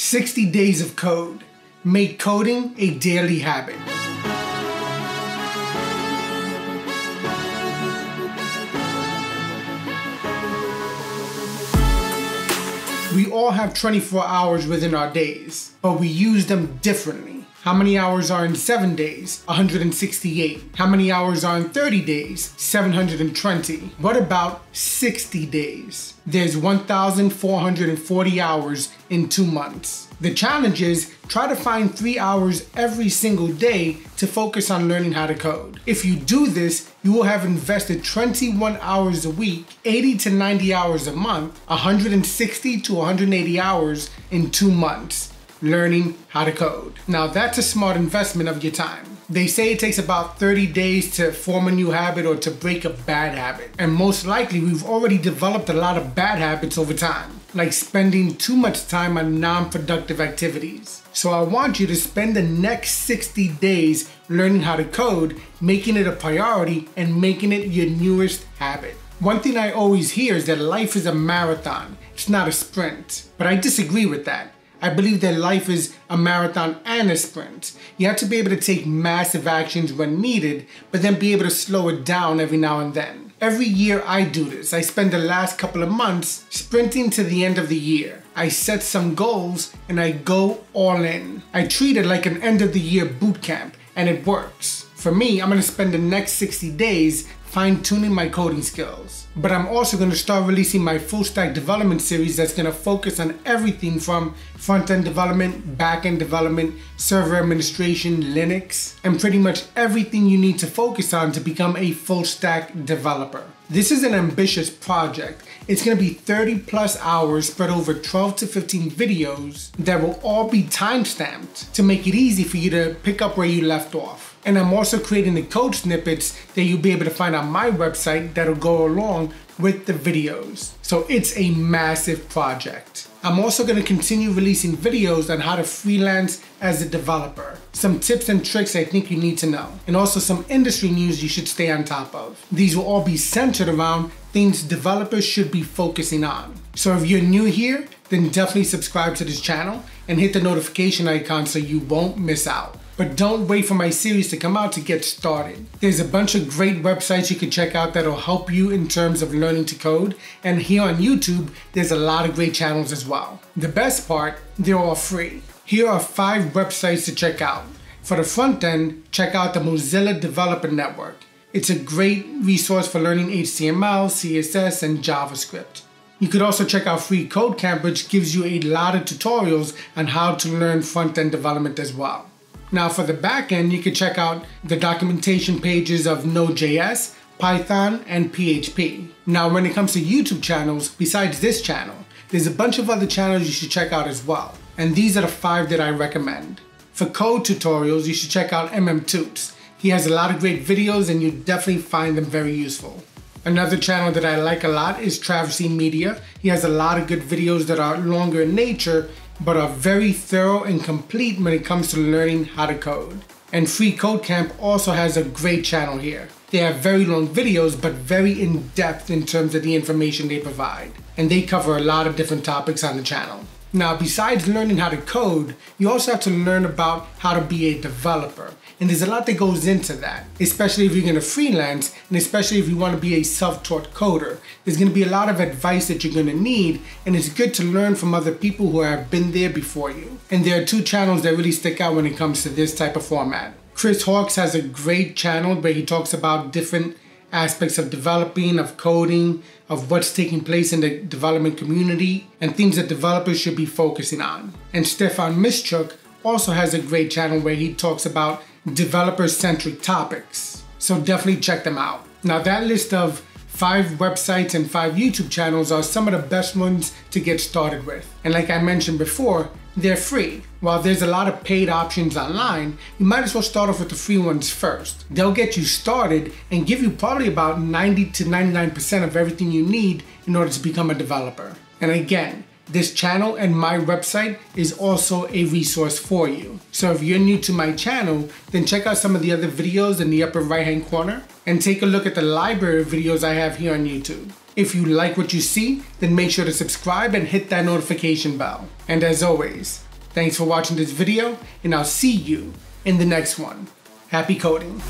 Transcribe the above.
60 Days of Code. Make coding a daily habit. We all have 24 hours within our days, but we use them differently. How many hours are in 7 days? 168. How many hours are in 30 days? 720. What about 60 days? There's 1,440 hours in 2 months. The challenge is try to find 3 hours every single day to focus on learning how to code. If you do this, you will have invested 21 hours a week, 80 to 90 hours a month, 160 to 180 hours in 2 months learning how to code. Now that's a smart investment of your time. They say it takes about 30 days to form a new habit or to break a bad habit. And most likely we've already developed a lot of bad habits over time, like spending too much time on non-productive activities. So I want you to spend the next 60 days learning how to code, making it a priority and making it your newest habit. One thing I always hear is that life is a marathon, it's not a sprint. But I disagree with that. I believe that life is a marathon and a sprint. You have to be able to take massive actions when needed, but then be able to slow it down every now and then. Every year I do this. I spend the last couple of months sprinting to the end of the year. I set some goals and I go all in. I treat it like an end of the year boot camp and it works. For me, I'm gonna spend the next 60 days fine tuning my coding skills. But I'm also going to start releasing my full stack development series that's going to focus on everything from front end development, back end development, server administration, Linux, and pretty much everything you need to focus on to become a full stack developer. This is an ambitious project. It's to be 30 plus hours spread over 12 to 15 videos that will all be timestamped to make it easy for you to pick up where you left off. And I'm also creating the code snippets that you'll be able to find on my website that'll go along with the videos. So it's a massive project. I'm also going to continue releasing videos on how to freelance as a developer, some tips and tricks I think you need to know, and also some industry news you should stay on top of. These will all be centered around things developers should be focusing on. So if you're new here, then definitely subscribe to this channel and hit the notification icon so you won't miss out. But don't wait for my series to come out to get started. There's a bunch of great websites you can check out that'll help you in terms of learning to code. And here on YouTube, there's a lot of great channels as well. The best part, they're all free. Here are five websites to check out. For the front end, check out the Mozilla Developer Network. It's a great resource for learning HTML, CSS, and JavaScript. You could also check out Free Code Camp, which gives you a lot of tutorials on how to learn front-end development as well. Now for the backend, you can check out the documentation pages of Node.js, Python, and PHP. Now when it comes to YouTube channels, besides this channel, there's a bunch of other channels you should check out as well. And these are the five that I recommend. For code tutorials, you should check out MM He has a lot of great videos and you definitely find them very useful. Another channel that I like a lot is Traversy Media. He has a lot of good videos that are longer in nature but are very thorough and complete when it comes to learning how to code. And Free Code Camp also has a great channel here. They have very long videos, but very in depth in terms of the information they provide. And they cover a lot of different topics on the channel. Now, besides learning how to code, you also have to learn about how to be a developer. And there's a lot that goes into that, especially if you're gonna freelance, and especially if you wanna be a self-taught coder. There's gonna be a lot of advice that you're gonna need, and it's good to learn from other people who have been there before you. And there are two channels that really stick out when it comes to this type of format. Chris Hawkes has a great channel where he talks about different aspects of developing, of coding, of what's taking place in the development community, and things that developers should be focusing on. And Stefan Mischook also has a great channel where he talks about developer-centric topics. So definitely check them out. Now that list of five websites and five YouTube channels are some of the best ones to get started with. And like I mentioned before, they're free. While there's a lot of paid options online, you might as well start off with the free ones first. They'll get you started and give you probably about 90 to 99% of everything you need in order to become a developer. And again, this channel and my website is also a resource for you. So if you're new to my channel, then check out some of the other videos in the upper right hand corner and take a look at the library of videos I have here on YouTube. If you like what you see, then make sure to subscribe and hit that notification bell. And as always, Thanks for watching this video, and I'll see you in the next one. Happy coding.